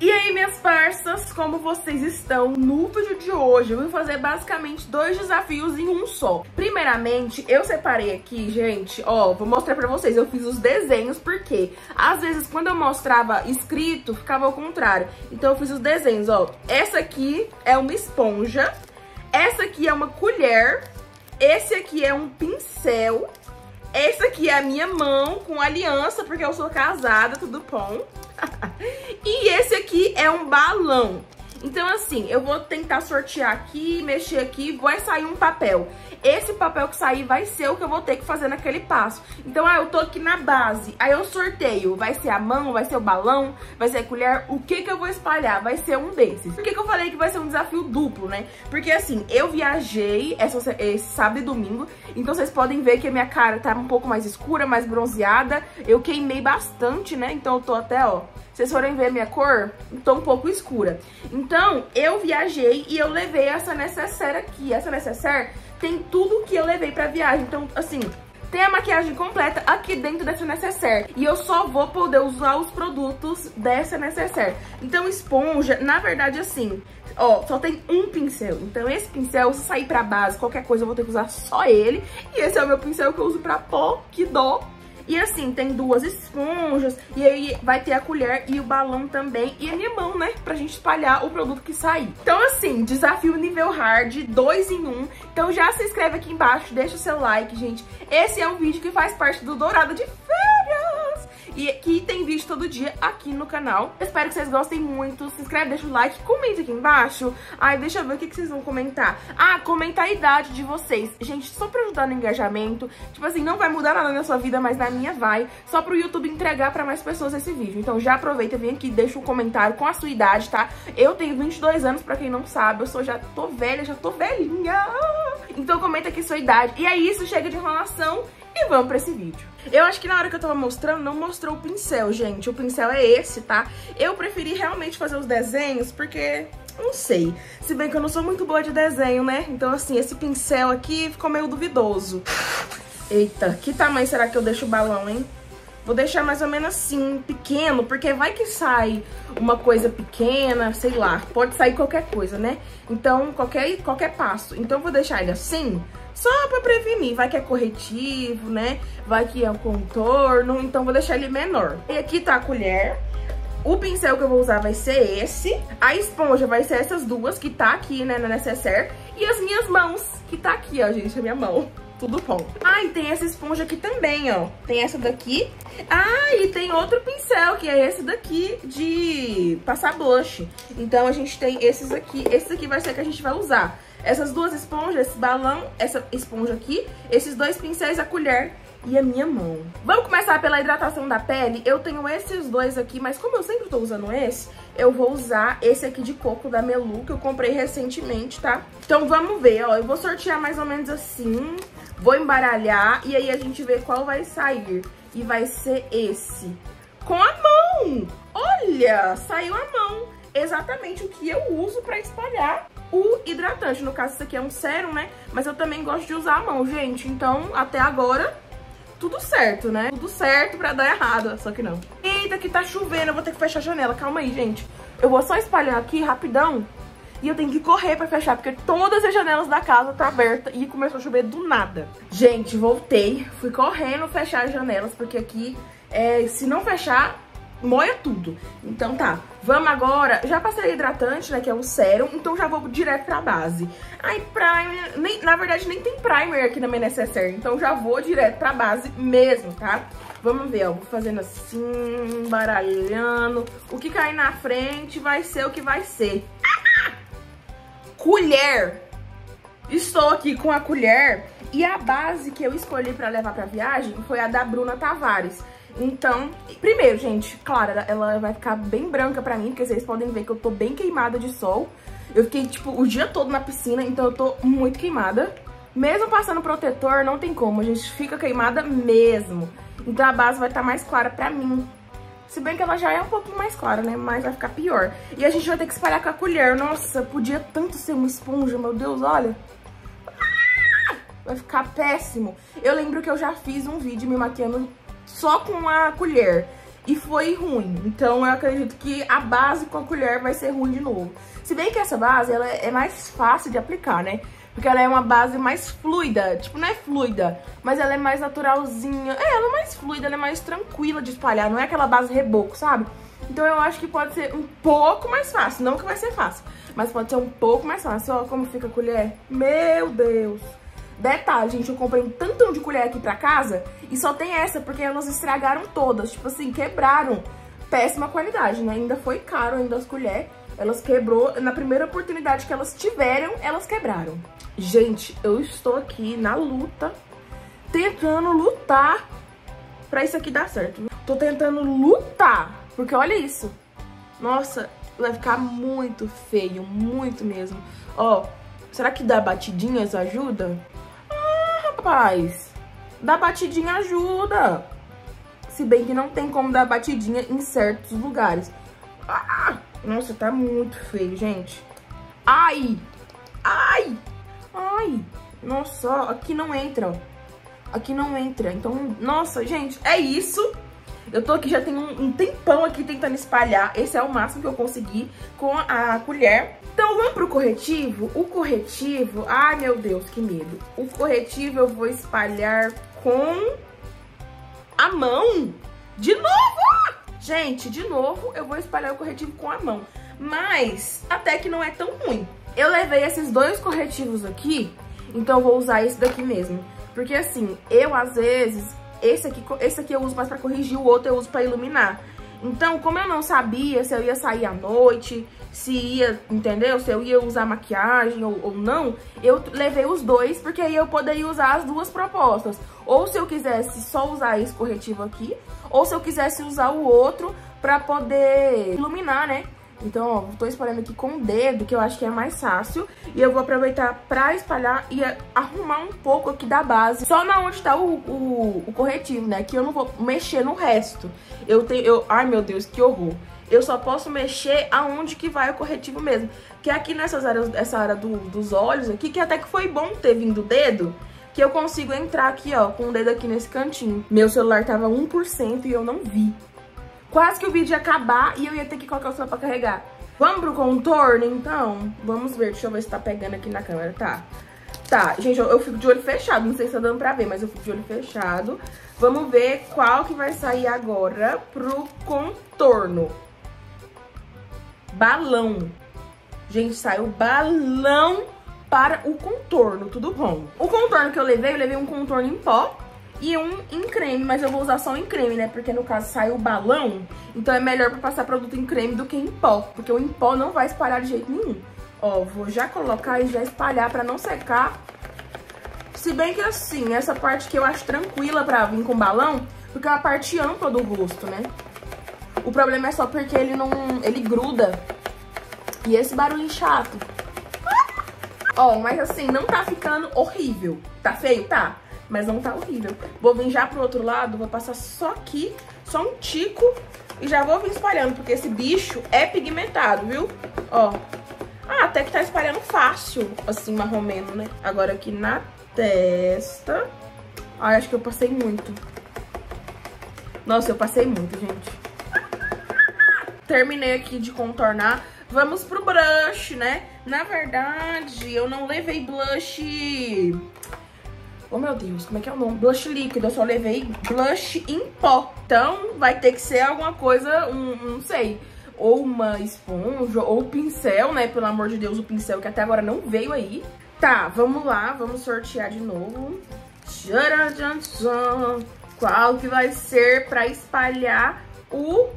E aí, minhas parças, como vocês estão? No vídeo de hoje eu vou fazer basicamente dois desafios em um só. Primeiramente, eu separei aqui, gente, ó, vou mostrar pra vocês, eu fiz os desenhos, porque às vezes quando eu mostrava escrito, ficava ao contrário. Então eu fiz os desenhos, ó. Essa aqui é uma esponja, essa aqui é uma colher, esse aqui é um pincel, essa aqui é a minha mão com aliança, porque eu sou casada, tudo bom. e esse aqui é um balão. Então, assim, eu vou tentar sortear aqui, mexer aqui, vai sair um papel. Esse papel que sair vai ser o que eu vou ter que fazer naquele passo. Então, ah, eu tô aqui na base, aí eu sorteio. Vai ser a mão, vai ser o balão, vai ser a colher. O que que eu vou espalhar? Vai ser um desses. Por que que eu falei que vai ser um desafio duplo, né? Porque, assim, eu viajei essa, esse sábado e domingo, então vocês podem ver que a minha cara tá um pouco mais escura, mais bronzeada. Eu queimei bastante, né? Então eu tô até, ó vocês forem ver minha cor, tô um pouco escura. Então, eu viajei e eu levei essa necessaire aqui. Essa necessaire tem tudo que eu levei pra viagem. Então, assim, tem a maquiagem completa aqui dentro dessa necessaire. E eu só vou poder usar os produtos dessa necessaire. Então, esponja, na verdade, assim, ó, só tem um pincel. Então, esse pincel, se sair pra base, qualquer coisa, eu vou ter que usar só ele. E esse é o meu pincel que eu uso pra pó, que dó. E assim, tem duas esponjas, e aí vai ter a colher e o balão também, e a minha mão, né, pra gente espalhar o produto que sair. Então assim, desafio nível hard, dois em um. Então já se inscreve aqui embaixo, deixa o seu like, gente. Esse é um vídeo que faz parte do Dourado de e que tem vídeo todo dia aqui no canal. espero que vocês gostem muito. Se inscreve, deixa o like, comenta aqui embaixo. Ai, deixa eu ver o que, que vocês vão comentar. Ah, comenta a idade de vocês. Gente, só pra ajudar no engajamento. Tipo assim, não vai mudar nada na sua vida, mas na minha vai. Só pro YouTube entregar pra mais pessoas esse vídeo. Então já aproveita, vem aqui, deixa um comentário com a sua idade, tá? Eu tenho 22 anos, pra quem não sabe. Eu sou já tô velha, já tô velhinha. Então comenta aqui sua idade. E é isso, chega de enrolação e vamos pra esse vídeo. Eu acho que na hora que eu tava mostrando, não mostrou o pincel, gente. O pincel é esse, tá? Eu preferi realmente fazer os desenhos porque... Não sei. Se bem que eu não sou muito boa de desenho, né? Então, assim, esse pincel aqui ficou meio duvidoso. Eita, que tamanho será que eu deixo o balão, hein? Vou deixar mais ou menos assim, pequeno, porque vai que sai uma coisa pequena, sei lá. Pode sair qualquer coisa, né? Então, qualquer, qualquer passo. Então, vou deixar ele assim, só pra prevenir. Vai que é corretivo, né? Vai que é um contorno, então vou deixar ele menor. E aqui tá a colher. O pincel que eu vou usar vai ser esse. A esponja vai ser essas duas que tá aqui, né, na necessaire. E as minhas mãos, que tá aqui, ó, gente, a minha mão. Tudo bom. Ah, e tem essa esponja aqui também, ó. Tem essa daqui. Ah, e tem outro pincel, que é esse daqui de passar blush. Então, a gente tem esses aqui. Esse aqui vai ser que a gente vai usar. Essas duas esponjas, esse balão, essa esponja aqui, esses dois pincéis, a colher e a minha mão. Vamos começar pela hidratação da pele. Eu tenho esses dois aqui, mas como eu sempre tô usando esse, eu vou usar esse aqui de coco da Melu, que eu comprei recentemente, tá? Então vamos ver, ó. Eu vou sortear mais ou menos assim, vou embaralhar e aí a gente vê qual vai sair. E vai ser esse. Com a mão! Olha, saiu a mão. Exatamente o que eu uso pra espalhar o hidratante. No caso, isso aqui é um sérum, né? Mas eu também gosto de usar a mão, gente. Então, até agora, tudo certo, né? Tudo certo pra dar errado, só que não. Eita, que tá chovendo, eu vou ter que fechar a janela. Calma aí, gente. Eu vou só espalhar aqui rapidão e eu tenho que correr pra fechar, porque todas as janelas da casa tá aberta e começou a chover do nada. Gente, voltei, fui correndo fechar as janelas, porque aqui, é, se não fechar, moia tudo. Então tá, vamos agora, já passei hidratante, né, que é o sérum, então já vou direto pra base. Aí primer, nem, na verdade nem tem primer aqui na minha necessaire, então já vou direto pra base mesmo, tá? Vamos ver, ó, vou fazendo assim, baralhando. O que cair na frente vai ser o que vai ser. Colher! Estou aqui com a colher e a base que eu escolhi pra levar pra viagem foi a da Bruna Tavares. Então, primeiro, gente, claro, ela vai ficar bem branca pra mim, porque vocês podem ver que eu tô bem queimada de sol. Eu fiquei, tipo, o dia todo na piscina, então eu tô muito queimada. Mesmo passando protetor, não tem como, a gente fica queimada mesmo. Então a base vai estar tá mais clara pra mim. Se bem que ela já é um pouquinho mais clara, né? Mas vai ficar pior. E a gente vai ter que espalhar com a colher. Nossa, podia tanto ser uma esponja, meu Deus, olha. Ah! Vai ficar péssimo. Eu lembro que eu já fiz um vídeo me maquiando só com a colher. e foi ruim. Então eu acredito que a base com a colher vai ser ruim de novo. Se bem que essa base, ela é mais fácil de aplicar, né? Porque ela é uma base mais fluida. Tipo, não é fluida, mas ela é mais naturalzinha. É, ela é mais fluida, ela é mais tranquila de espalhar. Não é aquela base reboco, sabe? Então eu acho que pode ser um pouco mais fácil. Não que vai ser fácil, mas pode ser um pouco mais fácil. Olha como fica a colher. Meu Deus. Detalhe, gente, eu comprei um tantão de colher aqui pra casa e só tem essa, porque elas estragaram todas. Tipo assim, quebraram. Péssima qualidade, né? Ainda foi caro ainda as colheres. Elas quebrou, na primeira oportunidade que elas tiveram, elas quebraram. Gente, eu estou aqui na luta, tentando lutar pra isso aqui dar certo. Tô tentando lutar, porque olha isso. Nossa, vai ficar muito feio, muito mesmo. Ó, será que dar batidinhas ajuda? Rapaz, dar batidinha ajuda. Se bem que não tem como dar batidinha em certos lugares. Ah, nossa, tá muito feio, gente. Ai! Ai! Ai! Nossa, aqui não entra, ó. Aqui não entra. Então, nossa, gente, é isso. Eu tô aqui já tem um, um, tempão aqui tentando espalhar. Esse é o máximo que eu consegui com a colher. Então, vamos pro corretivo? O corretivo... Ai, meu Deus, que medo. O corretivo eu vou espalhar com a mão. De novo! Gente, de novo, eu vou espalhar o corretivo com a mão. Mas, até que não é tão ruim. Eu levei esses dois corretivos aqui, então eu vou usar esse daqui mesmo. Porque assim, eu às vezes, esse aqui, esse aqui eu uso mais pra corrigir, o outro eu uso pra iluminar. Então, como eu não sabia se eu ia sair à noite, se ia, entendeu? Se eu ia usar maquiagem ou, ou não, eu levei os dois, porque aí eu poderia usar as duas propostas. Ou se eu quisesse só usar esse corretivo aqui, ou se eu quisesse usar o outro pra poder iluminar, né? Então, ó, tô espalhando aqui com o dedo, que eu acho que é mais fácil. E eu vou aproveitar pra espalhar e arrumar um pouco aqui da base. Só na onde tá o, o, o corretivo, né? Que eu não vou mexer no resto. Eu tenho... Eu, ai, meu Deus, que horror. Eu só posso mexer aonde que vai o corretivo mesmo. Que é aqui nessas áreas, essa área do, dos olhos aqui, que até que foi bom ter vindo o dedo que eu consigo entrar aqui, ó, com o dedo aqui nesse cantinho. Meu celular tava 1% e eu não vi. Quase que o vídeo ia acabar e eu ia ter que colocar o celular pra carregar. Vamos pro contorno, então? Vamos ver, deixa eu ver se tá pegando aqui na câmera, tá? Tá, gente, eu, eu fico de olho fechado, não sei se tá dando pra ver, mas eu fico de olho fechado. Vamos ver qual que vai sair agora pro contorno. Balão. Gente, saiu balão para o contorno, tudo bom. O contorno que eu levei, eu levei um contorno em pó e um em creme, mas eu vou usar só em creme, né? Porque no caso saiu o balão, então é melhor pra passar produto em creme do que em pó, porque o em pó não vai espalhar de jeito nenhum. Ó, vou já colocar e já espalhar pra não secar. Se bem que assim, essa parte que eu acho tranquila pra vir com balão, porque é a parte ampla do rosto, né? O problema é só porque ele não... ele gruda. E esse barulho chato. Ó, mas assim, não tá ficando horrível. Tá feio? Tá. Mas não tá horrível. Vou vir já pro outro lado, vou passar só aqui, só um tico e já vou vir espalhando, porque esse bicho é pigmentado, viu? Ó. Ah, até que tá espalhando fácil, assim, marromeno, né? Agora aqui na testa. Ai, acho que eu passei muito. Nossa, eu passei muito, gente. Terminei aqui de contornar. Vamos pro blush, né? Na verdade, eu não levei blush... Oh, meu Deus, como é que é o nome? Blush líquido, eu só levei blush em pó. Então, vai ter que ser alguma coisa, um, não sei, ou uma esponja, ou pincel, né? Pelo amor de Deus, o pincel que até agora não veio aí. Tá, vamos lá, vamos sortear de novo. Qual que vai ser pra espalhar o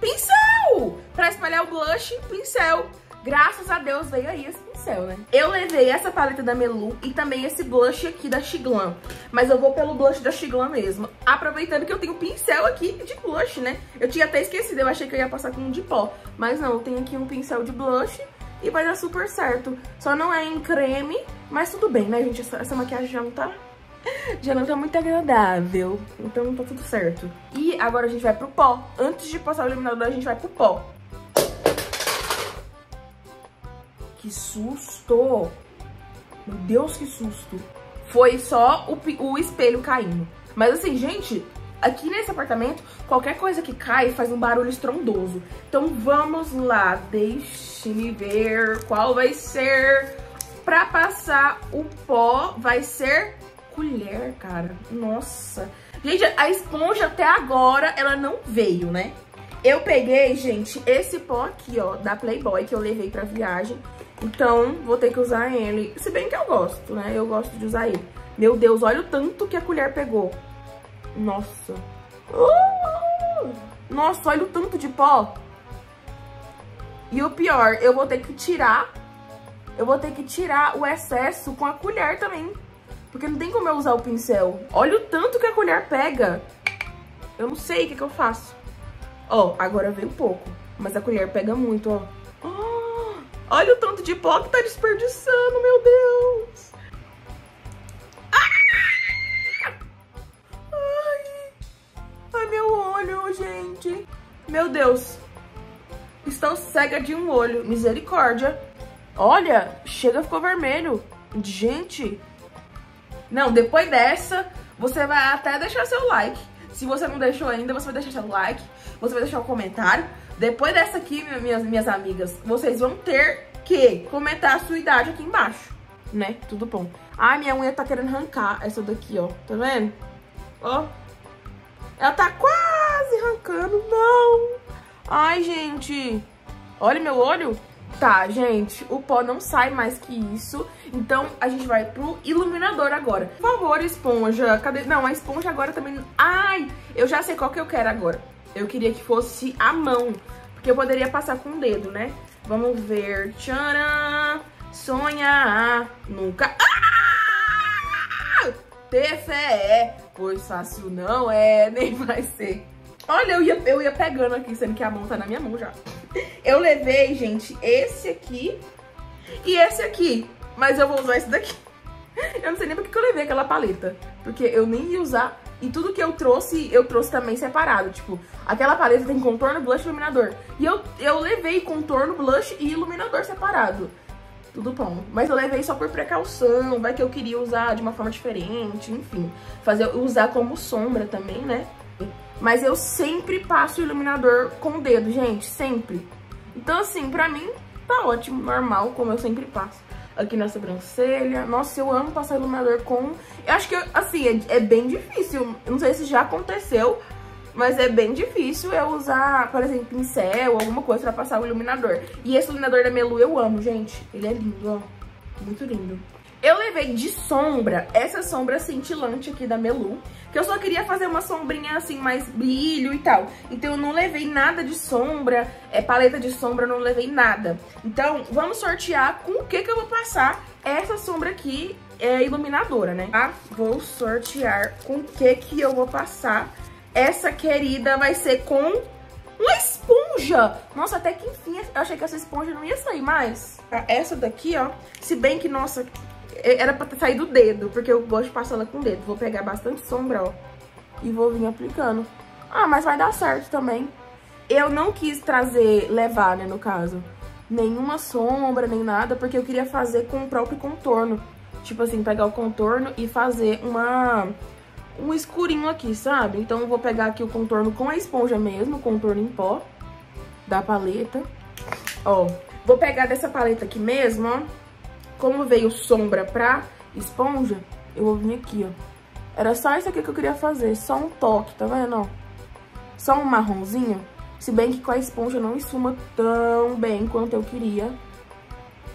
pincel! Pra espalhar o blush, pincel. Graças a Deus veio aí esse pincel, né? Eu levei essa paleta da Melu e também esse blush aqui da Xiglan. Mas eu vou pelo blush da Xiglan mesmo. Aproveitando que eu tenho pincel aqui de blush, né? Eu tinha até esquecido, eu achei que eu ia passar com um de pó. Mas não, eu tenho aqui um pincel de blush e vai dar super certo. Só não é em creme, mas tudo bem, né, gente? Essa, essa maquiagem já não tá já não tá muito agradável. Então tá tudo certo. E agora a gente vai pro pó. Antes de passar o iluminador, a gente vai pro pó. Que susto! Meu Deus, que susto! Foi só o, o espelho caindo. Mas assim, gente, aqui nesse apartamento, qualquer coisa que cai faz um barulho estrondoso. Então vamos lá, deixe-me ver qual vai ser. Pra passar o pó, vai ser colher, cara. Nossa. Gente, a esponja até agora, ela não veio, né? Eu peguei, gente, esse pó aqui, ó, da Playboy, que eu levei pra viagem. Então, vou ter que usar ele. Se bem que eu gosto, né? Eu gosto de usar ele. Meu Deus, olha o tanto que a colher pegou. Nossa. Uh! Nossa, olha o tanto de pó. E o pior, eu vou ter que tirar... Eu vou ter que tirar o excesso com a colher também. Porque não tem como eu usar o pincel. Olha o tanto que a colher pega. Eu não sei o que, que eu faço. Ó, agora veio pouco. Mas a colher pega muito, ó. Olha o tanto de pó que tá desperdiçando, meu Deus. Ah! Ai, ai, meu olho, gente. Meu Deus. Estou cega de um olho. Misericórdia. Olha, chega, ficou vermelho. Gente. Não, depois dessa, você vai até deixar seu like. Se você não deixou ainda, você vai deixar seu like você vai deixar um comentário. Depois dessa aqui, minhas, minhas amigas, vocês vão ter que comentar a sua idade aqui embaixo, né? Tudo bom. Ai, minha unha tá querendo arrancar essa daqui, ó. Tá vendo? Ó. Ela tá quase arrancando. Não. Ai, gente. Olha meu olho. Tá, gente, o pó não sai mais que isso, então a gente vai pro iluminador agora. Por favor, esponja, cadê? Não, a esponja agora também... Ai, eu já sei qual que eu quero agora. Eu queria que fosse a mão, porque eu poderia passar com o dedo, né? Vamos ver. Tcharam! Sonhar nunca... Ah! Ter fé, pois fácil não é, nem vai ser. Olha, eu ia, eu ia pegando aqui, sendo que a mão tá na minha mão já. Eu levei, gente, esse aqui e esse aqui. Mas eu vou usar esse daqui. Eu não sei nem porque que eu levei aquela paleta. Porque eu nem ia usar e tudo que eu trouxe, eu trouxe também separado. Tipo, aquela paleta tem contorno, blush e iluminador. E eu, eu levei contorno, blush e iluminador separado. Tudo bom. Mas eu levei só por precaução, vai que eu queria usar de uma forma diferente, enfim. Fazer, usar como sombra também, né? Mas eu sempre passo o iluminador com o dedo, gente, sempre. Então, assim, pra mim, tá ótimo, normal, como eu sempre passo aqui na sobrancelha. Nossa, eu amo passar iluminador com... Eu acho que, assim, é, é bem difícil. Eu não sei se já aconteceu, mas é bem difícil eu usar, por exemplo, pincel, alguma coisa pra passar o iluminador. E esse iluminador da Melu eu amo, gente. Ele é lindo, ó. Muito lindo. Eu levei de sombra essa sombra cintilante aqui da Melu, que eu só queria fazer uma sombrinha assim, mais brilho e tal. Então eu não levei nada de sombra, é, paleta de sombra, não levei nada. Então vamos sortear com o que que eu vou passar essa sombra aqui, é iluminadora, né? Tá? Vou sortear com o que que eu vou passar. Essa querida vai ser com uma esponja. Nossa, até que enfim, eu achei que essa esponja não ia sair mais. Tá? Essa daqui, ó, se bem que, nossa, era pra sair do dedo, porque eu gosto de passar ela com o dedo. Vou pegar bastante sombra, ó, e vou vir aplicando. Ah, mas vai dar certo também. Eu não quis trazer, levar, né, no caso, nenhuma sombra, nem nada, porque eu queria fazer com o próprio contorno. Tipo assim, pegar o contorno e fazer uma um escurinho aqui, sabe? Então eu vou pegar aqui o contorno com a esponja mesmo, contorno em pó da paleta. Ó, vou pegar dessa paleta aqui mesmo, ó. Como veio sombra pra esponja, eu vou vir aqui, ó. Era só isso aqui que eu queria fazer, só um toque, tá vendo, ó? Só um marronzinho. Se bem que com a esponja não esfuma tão bem quanto eu queria.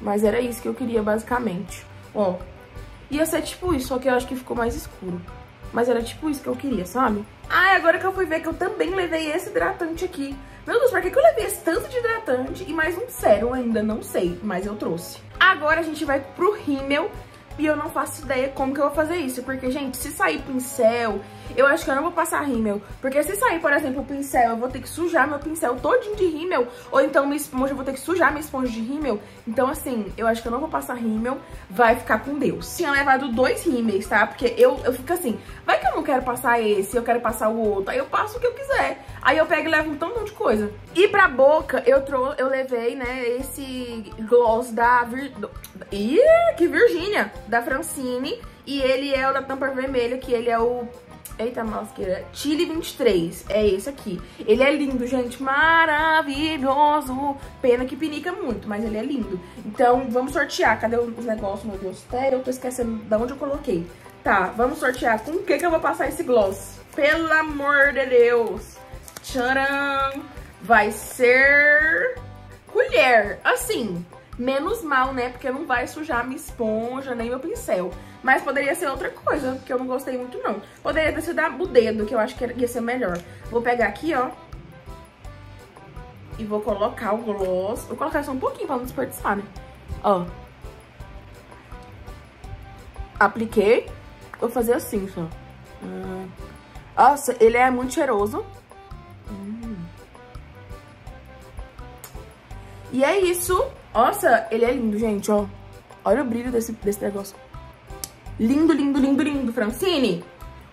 Mas era isso que eu queria, basicamente. Ó, ia ser tipo isso, só que eu acho que ficou mais escuro. Mas era tipo isso que eu queria, sabe? Ah, agora que eu fui ver que eu também levei esse hidratante aqui. Meu Deus, pra que, que eu levei esse tanto de hidratante e mais um sérum ainda? Não sei, mas eu trouxe. Agora a gente vai pro rímel e eu não faço ideia como que eu vou fazer isso. Porque, gente, se sair pincel, eu acho que eu não vou passar rímel. Porque se sair, por exemplo, pincel, eu vou ter que sujar meu pincel todinho de rímel. Ou então minha esponja, eu vou ter que sujar minha esponja de rímel. Então, assim, eu acho que eu não vou passar rímel. Vai ficar com Deus. Tinha levado dois rímels, tá? Porque eu, eu fico assim, vai que eu não quero passar esse, eu quero passar o outro. Aí eu passo o que eu quiser. Aí eu pego e levo um tantão de coisa. E pra boca, eu, trou eu levei, né, esse gloss da... Vir... Ih, que Virgínia! Da Francine. E ele é o da tampa vermelha, que ele é o Eita, máscara. Chile 23. É esse aqui. Ele é lindo, gente. Maravilhoso. Pena que pinica muito, mas ele é lindo. Então, vamos sortear. Cadê os negócios, meu Deus? Até eu tô esquecendo de onde eu coloquei. Tá, vamos sortear. Com o que que eu vou passar esse gloss? Pelo amor de Deus. Tcharam. Vai ser... Colher. Assim, menos mal, né? Porque não vai sujar minha esponja, nem meu pincel. Mas poderia ser outra coisa, que eu não gostei muito, não. Poderia ter sido o dedo, que eu acho que ia ser melhor. Vou pegar aqui, ó. E vou colocar o gloss. Vou colocar só um pouquinho pra não desperdiçar, né? Ó. Apliquei. Vou fazer assim, só. Hum. Nossa, ele é muito cheiroso. E é isso. Nossa, ele é lindo, gente, ó. Olha o brilho desse, desse negócio. Lindo, lindo, lindo, lindo. Francine,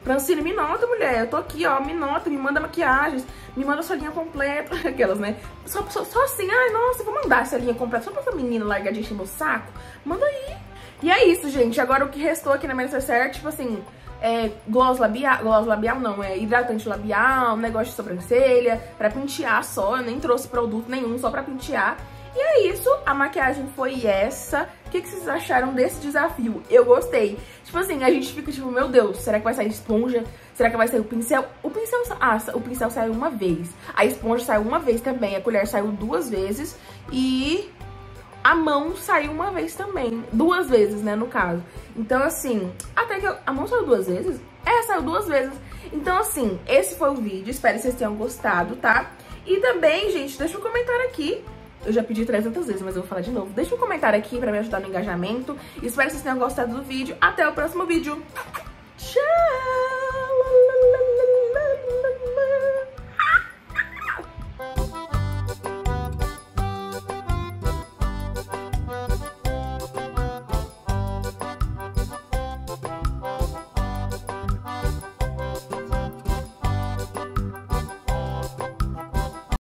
Francine, me nota, mulher. Eu tô aqui, ó. Me nota, me manda maquiagens, me manda sua linha completa. Aquelas, né? Só, só, só assim, ai, nossa, vou mandar essa linha completa. Só pra essa menina largar de encher meu saco. Manda aí. E é isso, gente. Agora o que restou aqui na minha necessaire, tipo assim, é gloss labial, gloss labial não, é hidratante labial, negócio de sobrancelha, pra pentear só. Eu nem trouxe produto nenhum, só pra pentear. E é isso, a maquiagem foi essa. O que, que vocês acharam desse desafio? Eu gostei. Tipo assim, a gente fica tipo, meu Deus, será que vai sair esponja? Será que vai sair o pincel? O pincel, ah, o pincel saiu uma vez. A esponja saiu uma vez também. A colher saiu duas vezes. E a mão saiu uma vez também. Duas vezes, né, no caso. Então, assim, até que eu, a mão saiu duas vezes? É, saiu duas vezes. Então, assim, esse foi o vídeo. Espero que vocês tenham gostado, tá? E também, gente, deixa um comentário aqui eu já pedi 300 vezes, mas eu vou falar de novo. Deixa um comentário aqui pra me ajudar no engajamento. Espero que vocês tenham gostado do vídeo. Até o próximo vídeo. Tchau!